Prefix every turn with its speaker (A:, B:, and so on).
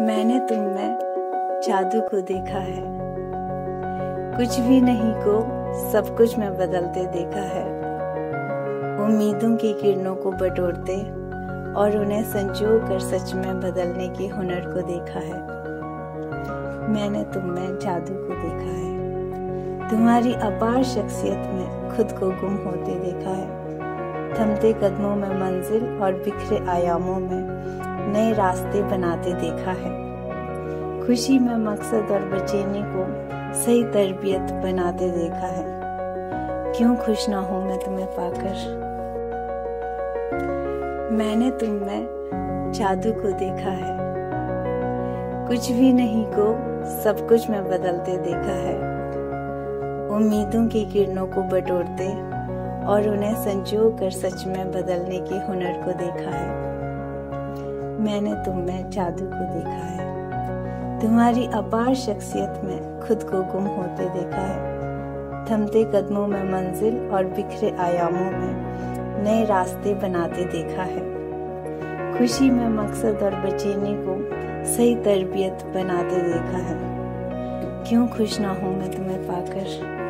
A: मैंने तुम में जादू को देखा है। कुछ भी नहीं को सब कुछ में बदलते देखा है। उम्मीदों की किरणों को बटोरते और उन्हें संजो कर सच में बदलने के हुनर को देखा है। मैंने तुम में जादू को देखा है। तुम्हारी अपार शख्सियत में खुद को गुम होते देखा है। थमते कदमों में मंजिल और बिखरे आयामों में नए रास्ते बनाते देखा है। खुशी में मकसद और बचेने को सही तरबियत बनाते देखा है। क्यों खुश ना हूँ मैं तुम्हें पाकर? मैंने तुम में जादू को देखा है। कुछ भी नहीं को सब कुछ में बदलते देखा है। उम्मीदों की किरणों को बटोरते और उन्हें संजो कर सच में बदलने के हुनर को देखा है। मैंने तुम में जादू को देखा है। तुम्हारी अपार शख्सियत में खुद को गुम होते देखा है। थमते कदमों में मंजिल और बिखरे आयामों में नए रास्ते बनाते देखा है। खुशी में मकसद और बचेने को सही तरबियत बनाते देखा है। क्यों खुश ना हूँ मैं तुम्हें पाकर?